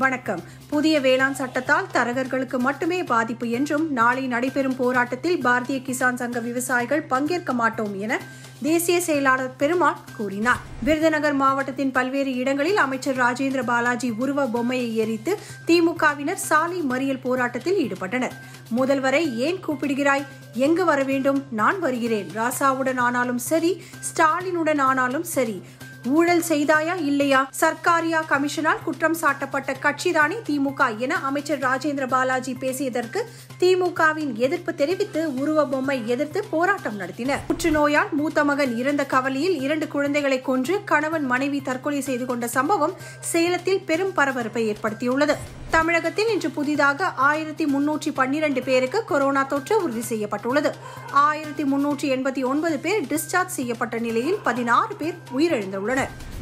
வணக்கம். புதிய வேளாண் சட்டத்தால் தரகர்களுக்கு மட்டுமே பாதிப்பு என்றும் நாளை நடைபெறும் போராட்டத்தில் பாரதிய கிசான் சங்க விவசாயிகள் பங்கேற்க மாட்டோம் என தேசிய செயலாளர் பெருமாள் கூறினார். விருதுநகர் மாவட்டத்தின் பல்வேறு இடங்களில் அமைச்சர் ராஜேந்திர பாலாஜி உருவ பொம்மையை எரித்து திமுகவினர் சாலை மறியல் போராட்டத்தில் ஈடுபட்டனர். முதல்வரை ஏன் கூப்பிடுகிறாய்? எங்கு வர வேண்டும்? நான் வருகிறேன். ராசாவுடன் ஆனாலும் சரி ஸ்டாலினுடன் ஆனாலும் சரி ஊழல் செய்தாயா இல்லையா? சர்க்காரியா கமிஷனால் குற்றம் சாட்டப்பட்ட கட்சிதானே திமுக என அமைச்சர் ராஜேந்திர பாலாஜி பேசியதற்கு திமுகவின் எதிர்ப்பு தெரிவித்து உருவ பொம்மை எதிர்த்து போராட்டம் நடத்தினர். புற்றுநோயால் மூத்த மகன் இறந்த கவலையில் இரண்டு குழந்தைகளை கொன்று கணவன் மனைவி தற்கொலை செய்து கொண்ட சம்பவம் சேலத்தில் பெரும் பரபரப்பை ஏற்படுத்தியுள்ளது. தமிழகத்தில் இன்று புதிதாக ஆயிரத்தி முன்னூற்றி பன்னிரண்டு பேருக்கு கொரோனா தொற்று உறுதி செய்யப்பட்டுள்ளது. ஆயிரத்தி முன்னூற்றி எண்பத்தி ஒன்பது பேர் டிஸ்சார்ஜ் செய்யப்பட்ட நிலையில் பதினாறு பேர் உயிரிழந்துள்ளனர்.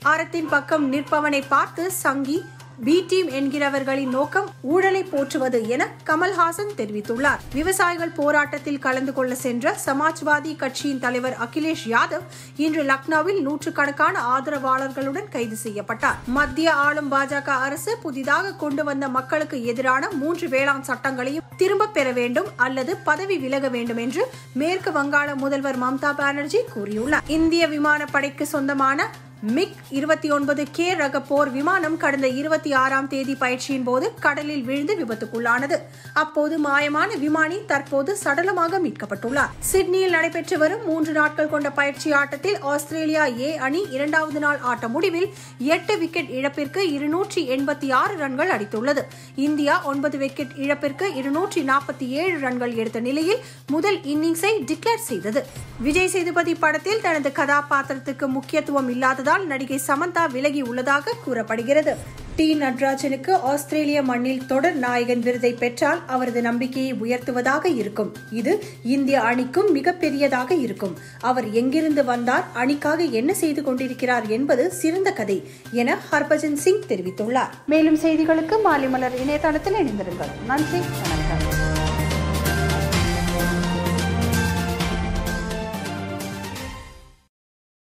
அறத்தின் பக்கம் நிற்பவனை பார்த்து சங்கி பி டீம் என்கிறவர்களின் நோக்கம் ஊழலை போற்றுவது என கமல்ஹாசன் தெரிவித்துள்ளார். விவசாயிகள் போராட்டத்தில் கலந்து கொள்ள சென்ற சமாஜ்வாதி கட்சியின் தலைவர் அகிலேஷ் யாதவ் இன்று லக்னோவில் நூற்றுக்கணக்கான ஆதரவாளர்களுடன் கைது செய்யப்பட்டார். மத்திய ஆளும் பாஜக அரசு புதிதாக கொண்டு வந்த மக்களுக்கு எதிரான மூன்று வேளாண் சட்டங்களையும் திரும்ப பெற வேண்டும் அல்லது பதவி விலக வேண்டும் என்று மேற்கு வங்காள முதல்வர் மம்தா பானர்ஜி கூறியுள்ளார். இந்திய விமானப்படைக்கு சொந்தமான மிக் இருபத்தி ஒன்பது கே ரக போர் விமானம் கடந்த இருபத்தி ஆறாம் தேதி பயிற்சியின் போது கடலில் விழுந்து விபத்துக்குள்ளானது. அப்போது மாயமான விமானி தற்போது சடலமாக மீட்கப்பட்டுள்ளார். சிட்னியில் நடைபெற்று வரும் மூன்று நாட்கள் கொண்ட பயிற்சி ஆட்டத்தில் ஆஸ்திரேலியா ஏ அணி இரண்டாவது நாள் ஆட்ட முடிவில் எட்டு விக்கெட் இழப்பிற்கு இருநூற்றி எண்பத்தி ஆறு ரன்கள் அடித்துள்ளது. இந்தியா ஒன்பது விக்கெட் இழப்பிற்கு இருநூற்றி நாற்பத்தி ஏழு ரன்கள் எடுத்த நிலையில் முதல் இன்னிங்ஸை டிக்ளேர் செய்தது. விஜய் சேதுபதி படத்தில் தனது கதாபாத்திரத்துக்கு முக்கியத்துவம் இல்லாததால் நடிகை சமந்தா விலகி உள்ளதாக கூறப்படுகிறது. டி. நட்ராஜனுக்கு ஆஸ்திரேலிய மண்ணில் தொடர் நாயகன் விருதை பெற்றால் அவரது நம்பிக்கையை உயர்த்துவதாக இருக்கும். இது இந்திய அணிக்கும் மிகப்பெரியதாக இருக்கும். அவர் எங்கிருந்து வந்தார் அணிக்காக என்ன செய்து கொண்டிருக்கிறார் என்பது சிறந்த கதை என ஹர்பஜன் சிங் தெரிவித்துள்ளார். மேலும் செய்திகளுக்கு மாலை மலர் இணையதளத்தில் இணைந்திருங்கள். நன்றி வணக்கம்.